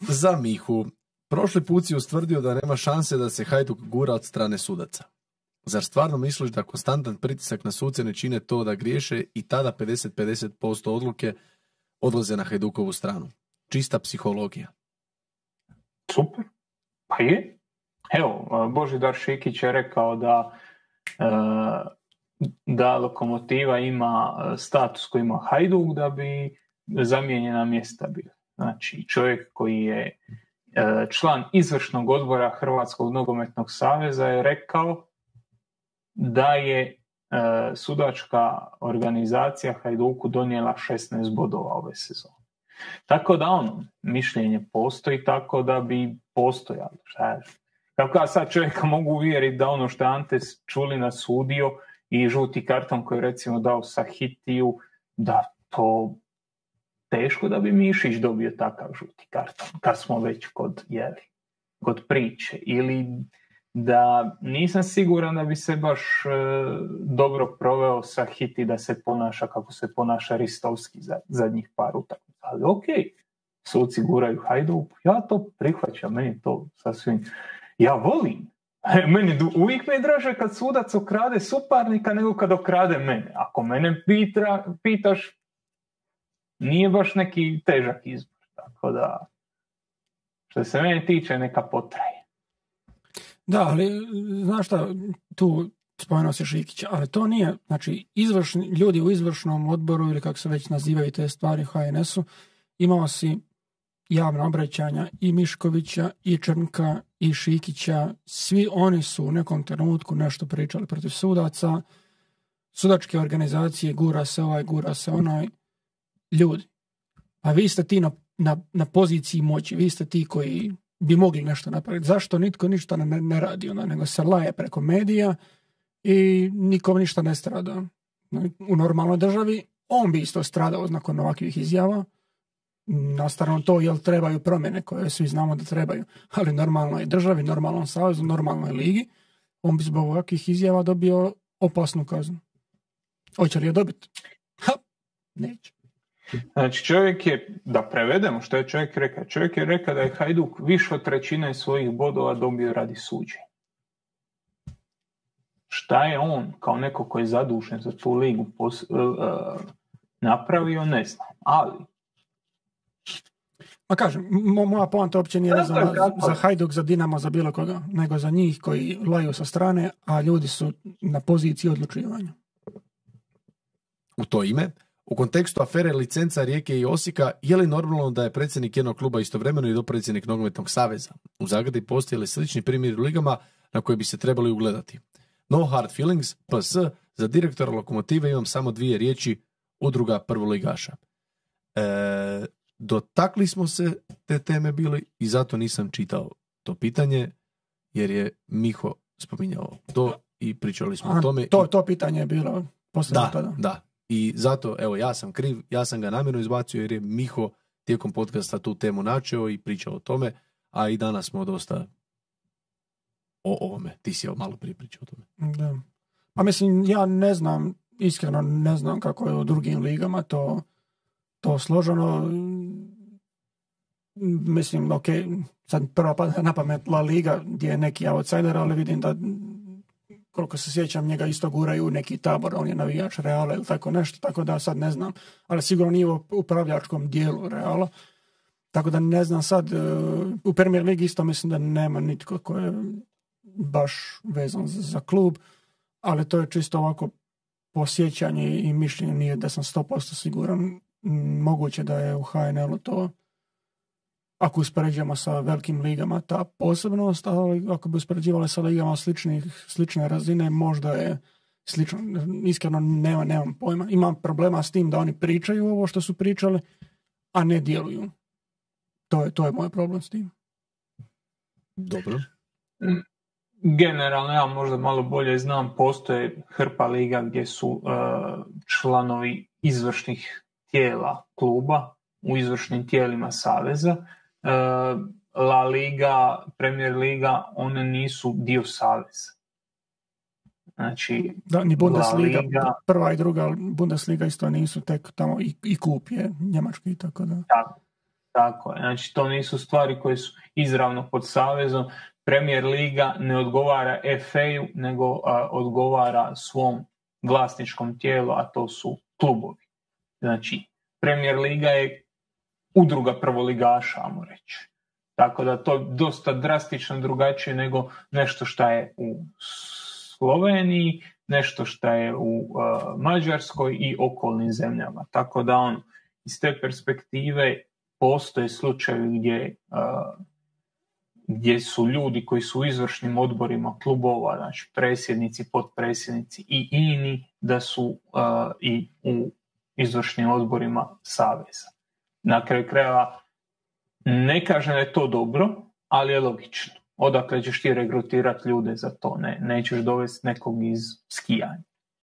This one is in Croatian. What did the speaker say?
za Mihu. Prošli put si ustvrdio da nema šanse da se Hajduk gura od strane sudaca. Zar stvarno misliš da konstantan pritisak na suce ne čine to da griješe i tada 50-50% odluke odlaze na Hajdukovu stranu? Čista psihologija. Super. Pa je. Evo, Božidar Šikić je rekao da e, da lokomotiva ima e, status koji ima Hajduk da bi zamijenjena mjesta bila. Znači, čovjek koji je e, član izvršnog odbora Hrvatskog nogometnog saveza je rekao da je e, sudačka organizacija Hajduku donijela 16 bodova ove sezone. Tako da ono, mišljenje postoji tako da bi postojalo. Kako ja sad čovjeka mogu uvjeriti da ono što je Ante Čulina sudio i žuti karton koji je recimo dao Sahitiju, da to teško da bi Mišić dobio takav žuti karton, kad smo već kod, jeli, kod priče. Ili da nisam siguran da bi se baš e, dobro proveo sa Hiti da se ponaša kako se ponaša Ristovski za, zadnjih par utakmica. Ali ok, suci guraju Hajduk, ja to prihvaćam, meni to sasvim, ja volim. Meni uvijek me je draže kad sudac okrade suparnika nego kad okrade mene. Ako mene pita, pitaš, nije baš neki težak izbor. Tako da, što se mene tiče, neka potraje. Da, ali znaš šta, tu spomenuo se Šikić, ali to nije, znači, izvršni, ljudi u izvršnom odboru ili kako se već nazivaju te stvari HNS-u, imao si javna obraćanja i Miškovića i Črnka i Šikića, svi oni su u nekom trenutku nešto pričali protiv sudaca, sudačke organizacije, gura se ovaj, gura se onaj, ljudi. A vi ste ti na, na, na poziciji moći, vi ste ti koji bi mogli nešto napraviti. Zašto nitko ništa ne, ne radi, onda, nego se laje preko medija i nikom ništa ne strada. U normalnoj državi on bi isto stradao nakon ovakvih izjava. Nastavno to, jel trebaju promjene koje svi znamo da trebaju, ali normalnoj državi, normalnom savezu, normalnoj ligi, on bi zbog ovakvih izjava dobio opasnu kaznu. Hoće li je dobiti? Ha, neće. Znači čovjek je, da prevedemo što je čovjek rekao, čovjek je rekao da je Hajduk više od trećine svojih bodova dobio radi suđenja. Šta je on kao neko koji je zadužen za tu ligu pos, uh, napravio, ne znam. Ali... Ma kažem, moja poanta uopće nije vezana za Hajduk, za Dinamo, za bilo koga, nego za njih koji laju sa strane, a ljudi su na poziciji odlučivanja. U to ime, u kontekstu afere licenca Rijeke i Osika, je li normalno da je predsjednik jednog kluba istovremeno i dopredsjednik nogometnog saveza? U Zagradi postoje li slični primjeri u ligama na koje bi se trebali ugledati? No hard feelings, PS, za direktora lokomotive imam samo dvije riječi, udruga prvoligaša. E, dotakli smo se te teme bili i zato nisam čitao to pitanje, jer je Miho spominjao to i pričali smo o tome. To, to pitanje je bilo da, tada. Da, i zato, evo, ja sam kriv, ja sam ga namjerno izbacio jer je Miho tijekom podcasta tu temu načeo i pričao o tome, a i danas smo dosta o ovome. Ti si malo prije pričao o tome. Da. Pa mislim, ja ne znam, iskreno ne znam kako je u drugim ligama to, to složeno. Mislim, ok, sad prva pa na pamet La Liga gdje je neki outsider, ali vidim da koliko se sjećam, njega isto guraju neki tabor, on je navijač Reala ili tako nešto, tako da sad ne znam, ali sigurno nije u upravljačkom dijelu Reala. Tako da ne znam sad, e, u Premier Ligi isto mislim da nema nitko ko je baš vezan za klub, ali to je čisto ovako posjećanje i mišljenje nije da sam 100% siguran. Moguće da je u HNL-u to ako uspoređujemo sa velikim ligama ta posebnost, ali ako bi uspoređivali sa ligama sličnih, slične razine, možda je slično, iskreno nema, nemam pojma. Imam problema s tim da oni pričaju ovo što su pričali, a ne djeluju. To je, to je moj problem s tim. Dobro. Generalno, ja možda malo bolje znam, postoje hrpa liga gdje su uh, članovi izvršnih tijela kluba u izvršnim tijelima saveza La Liga, Premier Liga, one nisu dio saveza. Znači, da, ni Bundesliga, Liga, prva i druga Bundesliga isto nisu tek tamo i, i klub je njemački i tako da. Tako, Tako je. Znači, to nisu stvari koje su izravno pod savezom. Premier Liga ne odgovara FA-u, nego odgovara svom vlasničkom tijelu, a to su klubovi. Znači, Premier Liga je udruga prvoligaša, ajmo reći. Tako da to je dosta drastično drugačije nego nešto što je u Sloveniji, nešto što je u uh, Mađarskoj i okolnim zemljama. Tako da on iz te perspektive postoje slučajevi gdje, uh, gdje su ljudi koji su u izvršnim odborima klubova, znači predsjednici, potpredsjednici i ini, da su uh, i u izvršnim odborima saveza. Na kraju krajeva ne kažem da je to dobro, ali je logično. Odakle ćeš ti regrutirati ljude za to? Ne, nećeš dovesti nekog iz skijanja.